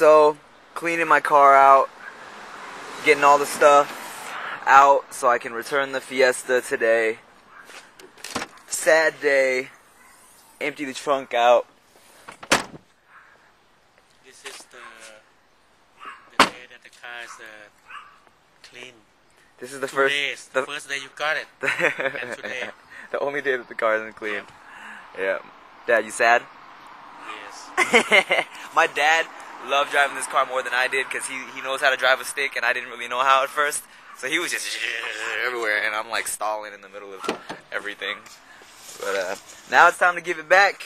So, cleaning my car out, getting all the stuff out so I can return the Fiesta today. Sad day. Empty the trunk out. This is the the day that the car is uh, clean. This is the Two first days. the, The first day you got it. And today. the only day that the car isn't clean. Yeah. Dad, you sad? Yes. my dad loved driving this car more than I did because he, he knows how to drive a stick and I didn't really know how at first. So he was just everywhere and I'm like stalling in the middle of everything. But uh, now it's time to give it back.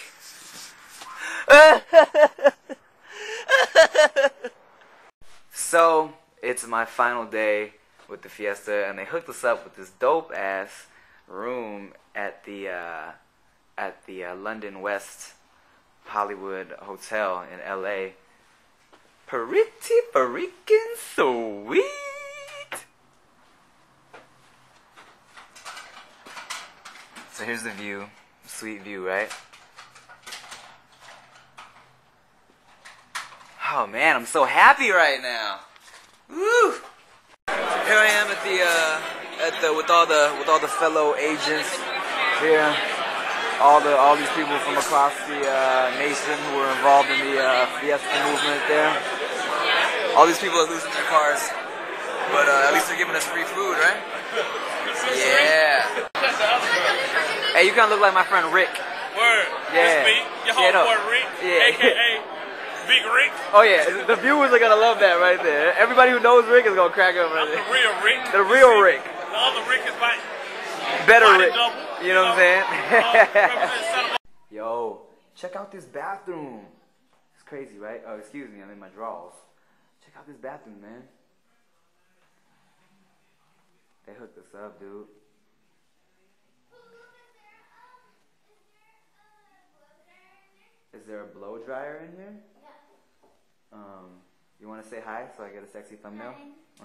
so it's my final day with the Fiesta and they hooked us up with this dope ass room at the uh, at the uh, London West Hollywood Hotel in LA. Pretty freaking sweet. So here's the view. Sweet view, right? Oh man, I'm so happy right now. Woo! Here I am at the uh, at the with all the with all the fellow agents here all the all these people from across the uh, nation who were involved in the uh, Fiesta movement there. All these people are losing their cars, but uh, at least they're giving us free food, right? Yeah. Hey, you kind of look like my friend Rick. Word. Yeah. Me, your Yeah, no. homeboy Rick, Yeah. aka Big Rick, Oh yeah, the viewers are gonna love that right there. Everybody who knows Rick is gonna crack up right the there. The real Rick. The real See, Rick. The other Rick is like Better Rick. double. You know what I'm saying? Uh, represent son of a- Yo, check out this bathroom. It's crazy, right? Oh, excuse me, I'm in my drawers. Check out this bathroom, man. They hooked us up, dude. Is there a blow dryer in here? Yeah. Um, you want to say hi so I get a sexy thumbnail?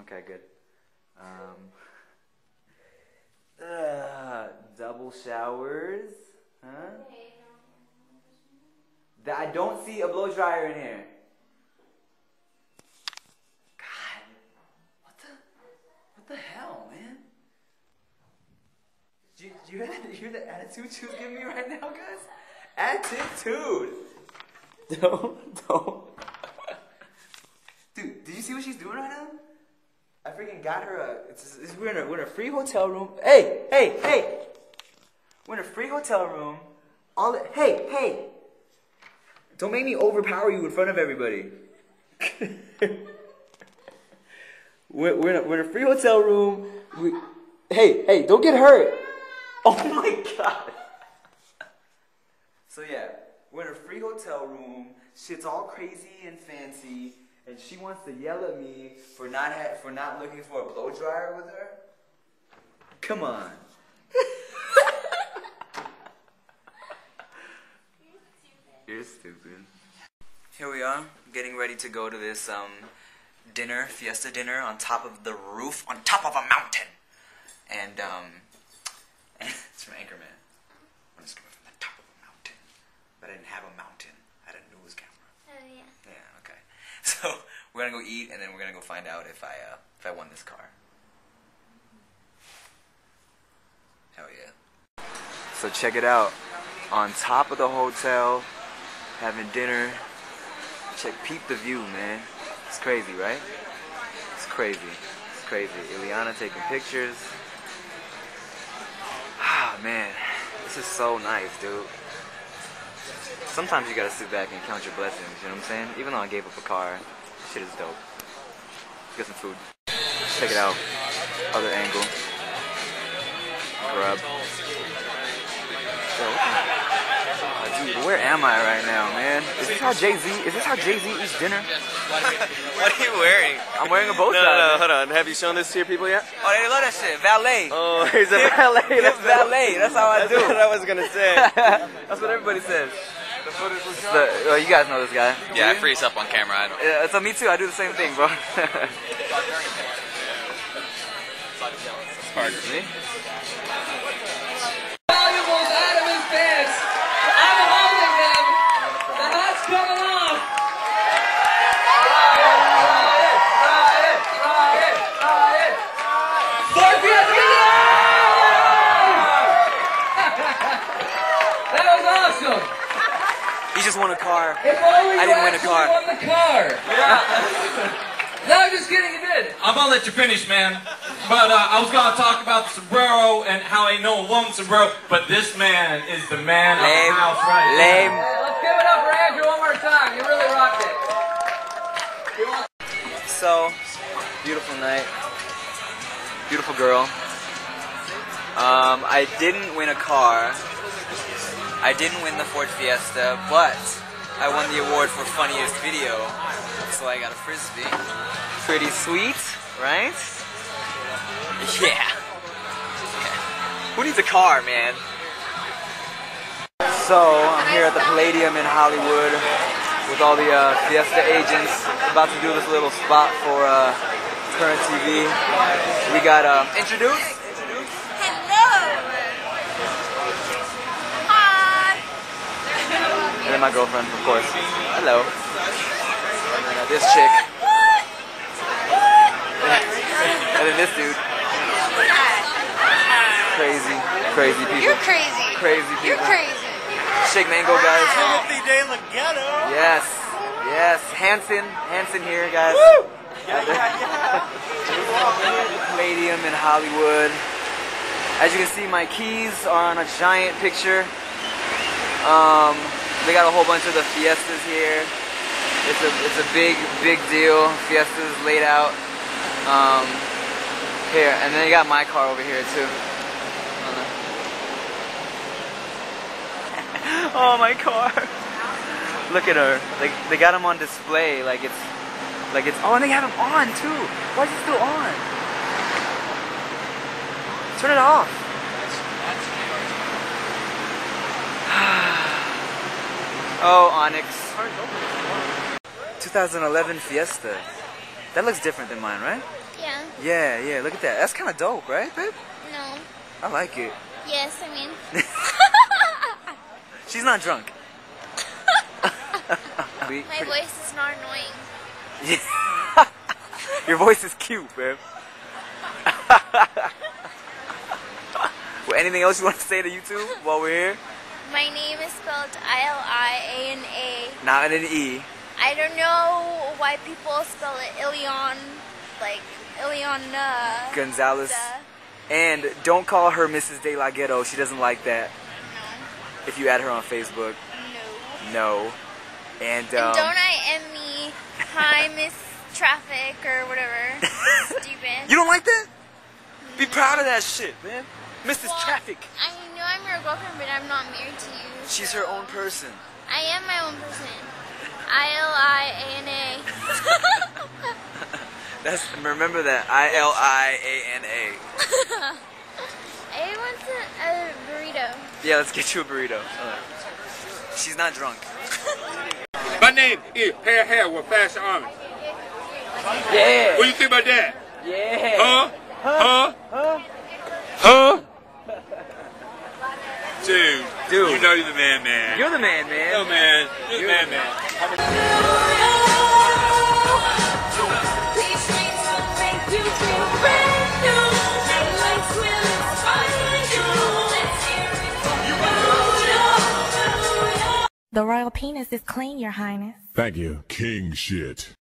Okay, good. Um, uh, double showers, huh? That I don't see a blow dryer in here. God, what the, what the hell, man? Do you, hear, the, you hear the attitude she was giving me right now, guys? Attitude. Don't, don't. Dude, did you see what she's doing right now? I freaking got her a. It's, it's, we're, in a we're in a free hotel room. Hey, hey, hey! We're in a free hotel room. All the, hey, hey! Don't make me overpower you in front of everybody. we're, we're, in a, we're in a free hotel room. We, hey, hey! Don't get hurt! Oh my god! So yeah, we're in a free hotel room. Shit's all crazy and fancy, and she wants to yell at me for not ha- for not looking for a blow dryer with her. Come on. You're stupid. Here we are, getting ready to go to this um dinner, fiesta dinner on top of the roof, on top of a mountain. And um it's from Anchorman. I'm just coming from the top of a mountain. But I didn't have a mountain. I had a news camera. Oh yeah. Yeah, okay. So we're gonna go eat and then we're gonna go find out if I uh, if I won this car. Hell yeah. So check it out. On top of the hotel, having dinner. Check peep the view, man. It's crazy, right? It's crazy. It's crazy. Iliana taking pictures. Man, this is so nice, dude. Sometimes you gotta sit back and count your blessings, you know what I'm saying? Even though I gave up a car, shit is dope. Get some food. Check it out. Other angle. Grub. Dude, where am I right now, man? Is this how Jay Z? Is this how Jay Z eats dinner? What are you wearing? I'm wearing a bow tie. no, no, hold on. Have you shown this to your people yet? Oh, they love that shit. Valet. Oh, he's a valet. Hip valet. That's how I That's do. what I was gonna say. That's what everybody says. It's the, oh, you guys know this guy. Yeah, I freeze up on camera. I don't. Yeah, so me too. I do the same thing, bro. Me? valuables out of his pants. I'm holding them. The hat's coming off. Just won a car. If only I didn't win a actually car. won the car. Yeah. no, I'm just kidding. You did. I'm gonna let you finish, man. But uh, I was gonna talk about the sombrero and how ain't no one sombrero, but this man is the man of the house right Lame. now. Hey, let's give it up for Andrew one more time. You really rocked it. So, beautiful night. Beautiful girl. Um, I didn't win a car. I didn't win the Ford Fiesta, but I won the award for funniest video. So I got a frisbee. Pretty sweet, right? Yeah. Who needs a car, man? So I'm here at the Palladium in Hollywood with all the uh, Fiesta agents. About to do this little spot for uh, Current TV. We got um, introduce. Hello. Hi. And then my girlfriend, of course. Hello. And then uh, this chick. and then this dude. Crazy, crazy people. You're crazy. Crazy people. You're crazy. Shake Mango, guys. Timothy De La Ghetto. Yes. Yes. Hanson. Hanson here, guys. Yeah, yeah, yeah. Palladium in Hollywood. As you can see, my keys are on a giant picture. Um, they got a whole bunch of the Fiestas here. It's a it's a big big deal. Fiestas laid out. Um, here, and then they got my car over here too. oh my car! Look at her. Like they got them on display. Like it's like it's. Oh, and they have them on too. Why is it still on? Turn it off. Oh, Onyx. 2011 Fiesta. That looks different than mine, right? Yeah. Yeah, yeah. Look at that. That's kind of dope, right, babe? No. I like it. Yes, I mean. She's not drunk. My voice is not annoying. Yeah. Your voice is cute, babe. well, anything else you want to say to YouTube while we're here? My name is spelled I L I A N A. Not an E. I don't know why people spell it Ilion, like Ilion. Uh, Gonzalez. And don't call her Mrs. De La Ghetto. She doesn't like that. No. If you add her on Facebook, No. no. And, um, and don't I M me hi Miss Traffic or whatever. Stupid. you don't like that? Be proud of that shit, man. Mrs. Well, Traffic. I your girlfriend, but I'm not married to you. She's so- her own person. I am my own person. I L I A N A. That's remember that I L I A N A. I want a, a burrito. Yeah, let's get you a burrito. She's not drunk. My name is Hair Hair with Fashion Army. Yeah. What do you think about that? Yeah. Huh? Huh? Huh? Huh? Dude, Dude. you know you're the man, man. You're the man, man. Yo, man. You're the man, man. The royal penis is clean, your highness. Thank you. King shit.